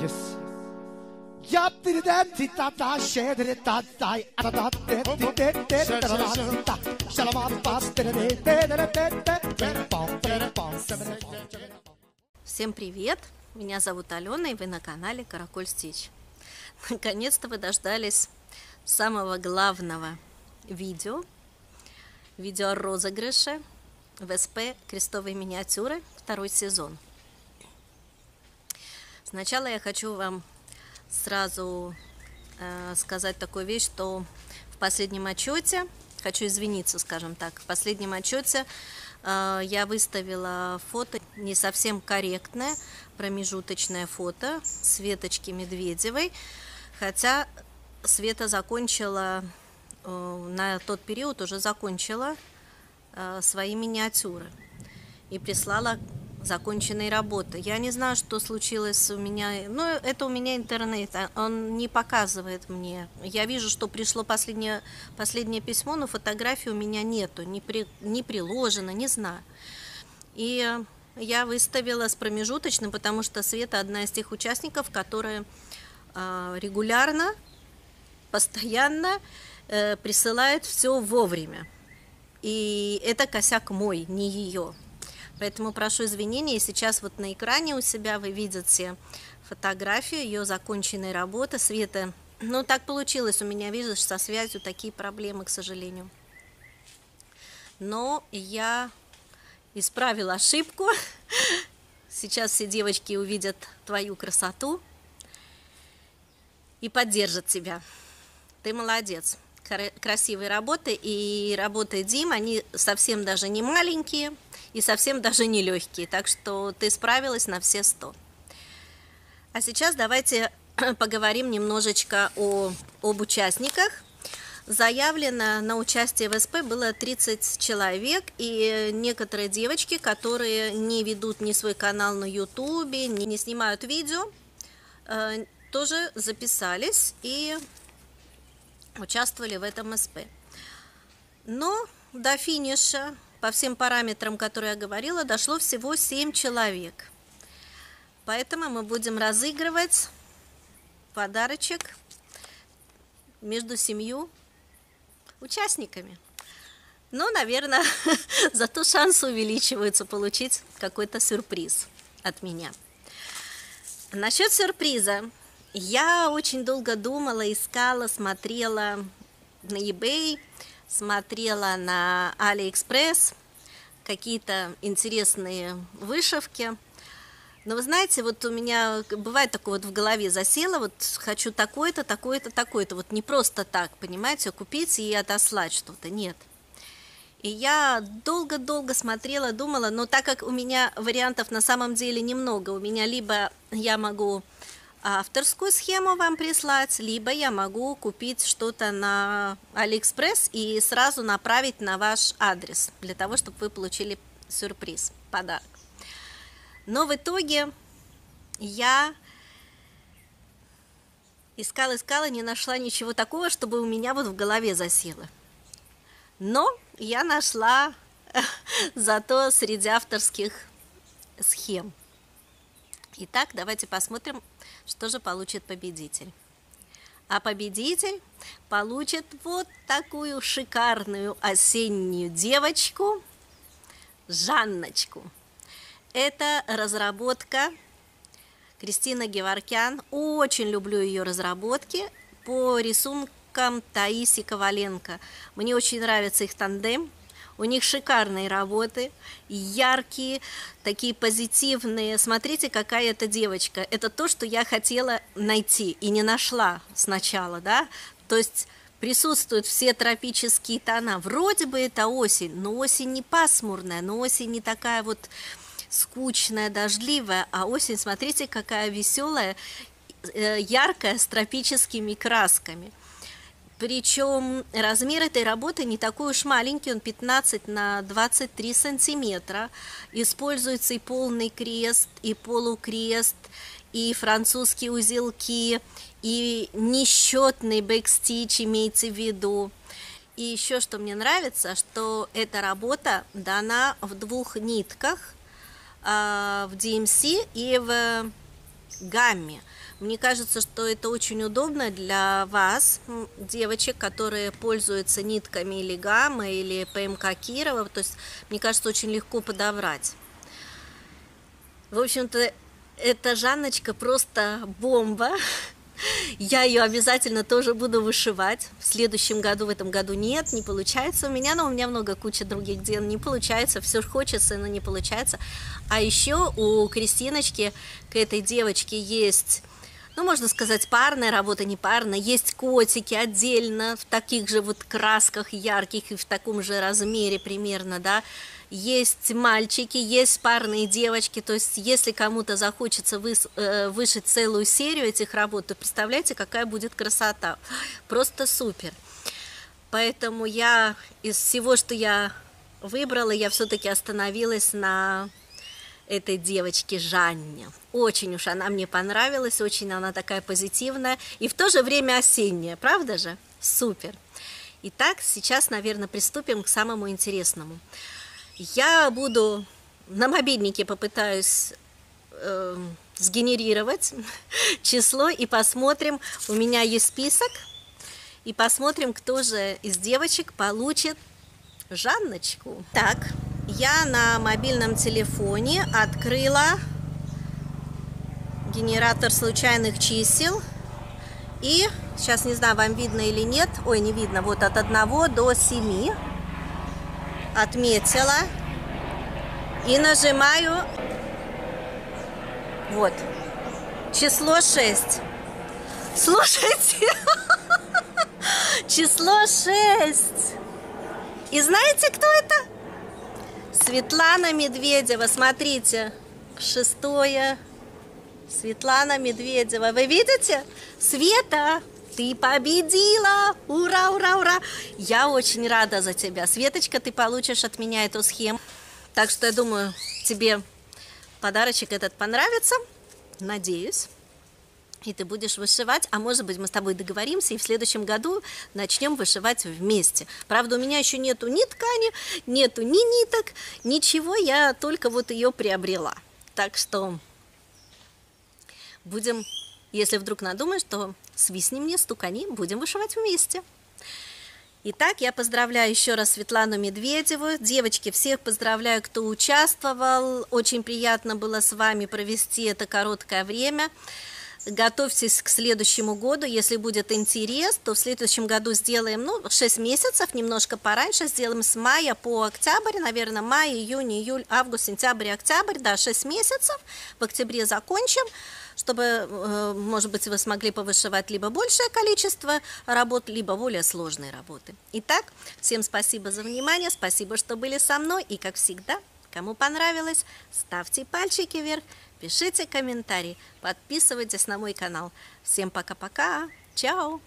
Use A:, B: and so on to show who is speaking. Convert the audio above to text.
A: Yes.
B: Всем привет! Меня зовут Алена, и вы на канале Караколь Стич. Наконец-то вы дождались самого главного видео, видео розыгрыша в СП «Крестовые миниатюры» второй сезон – Сначала я хочу вам сразу э, сказать такую вещь, что в последнем отчете, хочу извиниться, скажем так, в последнем отчете э, я выставила фото не совсем корректное, промежуточное фото Светочки Медведевой, хотя Света закончила, э, на тот период уже закончила э, свои миниатюры и прислала законченные работы. Я не знаю, что случилось у меня. Ну, это у меня интернет, а он не показывает мне. Я вижу, что пришло последнее, последнее письмо, но фотографии у меня нету, не, при, не приложено, не знаю. И я выставила с промежуточным, потому что Света одна из тех участников, которая э, регулярно, постоянно э, присылает все вовремя. И это косяк мой, не ее. Поэтому прошу извинения, и сейчас вот на экране у себя вы видите фотографию ее законченной работы. Света, ну так получилось, у меня, видишь, со связью такие проблемы, к сожалению. Но я исправила ошибку. Сейчас все девочки увидят твою красоту и поддержат тебя. Ты молодец. Красивые работы и работы Дим, они совсем даже не маленькие и совсем даже не легкие, так что ты справилась на все сто. А сейчас давайте поговорим немножечко о, об участниках. Заявлено на участие в СП было 30 человек, и некоторые девочки, которые не ведут ни свой канал на ютубе, не, не снимают видео, э, тоже записались и участвовали в этом СП. Но до финиша по всем параметрам, которые я говорила, дошло всего 7 человек. Поэтому мы будем разыгрывать подарочек между семью участниками. Но, наверное, зато шансы увеличиваются получить какой-то сюрприз от меня. Насчет сюрприза. Я очень долго думала, искала, смотрела на eBay, смотрела на Алиэкспресс какие-то интересные вышивки. Но вы знаете, вот у меня бывает такое вот в голове засело, вот хочу такое-то, такое-то, такое-то. Вот не просто так, понимаете, купить и отослать что-то. Нет. И я долго-долго смотрела, думала, но так как у меня вариантов на самом деле немного, у меня либо я могу авторскую схему вам прислать, либо я могу купить что-то на Алиэкспресс и сразу направить на ваш адрес, для того, чтобы вы получили сюрприз, подарок. Но в итоге я искала, искала, не нашла ничего такого, чтобы у меня вот в голове засело. Но я нашла зато среди авторских схем. Итак, давайте посмотрим, что же получит победитель? А победитель получит вот такую шикарную осеннюю девочку, Жанночку. Это разработка Кристина Геворкян. Очень люблю ее разработки по рисункам Таиси Коваленко. Мне очень нравится их тандем. У них шикарные работы, яркие, такие позитивные. Смотрите, какая это девочка. Это то, что я хотела найти и не нашла сначала, да. То есть присутствуют все тропические тона. Вроде бы это осень, но осень не пасмурная, но осень не такая вот скучная, дождливая, а осень, смотрите, какая веселая, э, яркая, с тропическими красками. Причем размер этой работы не такой уж маленький, он 15 на 23 сантиметра. Используется и полный крест, и полукрест, и французские узелки, и несчетный бэкстич имеется в виду. И еще что мне нравится, что эта работа дана в двух нитках, а, в DMC и в гамме. Мне кажется, что это очень удобно для вас, девочек, которые пользуются нитками или гаммы, или ПМК Кирова. То есть, мне кажется, очень легко подобрать. В общем-то, эта Жанночка просто бомба. Я ее обязательно тоже буду вышивать. В следующем году, в этом году нет, не получается у меня, но у меня много куча других дел, не получается, все хочется, но не получается. А еще у Кристиночки, к этой девочке есть ну, можно сказать, парная работа, не парная. Есть котики отдельно в таких же вот красках ярких и в таком же размере примерно, да есть мальчики, есть парные девочки, то есть если кому-то захочется выс, э, вышить целую серию этих работ, то представляете, какая будет красота, просто супер. Поэтому я из всего, что я выбрала, я все-таки остановилась на этой девочке Жанне. Очень уж она мне понравилась, очень она такая позитивная и в то же время осенняя, правда же? Супер. Итак, сейчас, наверное, приступим к самому интересному. Я буду на мобильнике попытаюсь э, сгенерировать число и посмотрим. У меня есть список. И посмотрим, кто же из девочек получит Жанночку. Так, я на мобильном телефоне открыла генератор случайных чисел. И сейчас не знаю, вам видно или нет. Ой, не видно. Вот от 1 до 7 отметила. И нажимаю. Вот. Число 6 слушайте. Число 6 и знаете кто это? Светлана Медведева. Смотрите. Шестое. Светлана Медведева. Вы видите? Света ты победила! Ура, ура, ура! Я очень рада за тебя. Светочка, ты получишь от меня эту схему. Так что я думаю, тебе подарочек этот понравится. Надеюсь. И ты будешь вышивать, а может быть мы с тобой договоримся и в следующем году начнем вышивать вместе. Правда, у меня еще нету ни ткани, нету ни ниток, ничего, я только вот ее приобрела. Так что будем, если вдруг надумаешь, то свистни мне, стукани, будем вышивать вместе. Итак, я поздравляю еще раз Светлану Медведеву. Девочки, всех поздравляю, кто участвовал. Очень приятно было с вами провести это короткое время. Готовьтесь к следующему году, если будет интерес, то в следующем году сделаем, ну, 6 месяцев, немножко пораньше, сделаем с мая по октябрь, наверное, май, июнь, июль, август, сентябрь, октябрь, да, 6 месяцев, в октябре закончим, чтобы, э, может быть, вы смогли повышивать либо большее количество работ, либо более сложные работы. Итак, всем спасибо за внимание, спасибо, что были со мной, и, как всегда, кому понравилось, ставьте пальчики вверх, Пишите комментарии, подписывайтесь на мой канал. Всем пока-пока. Чао!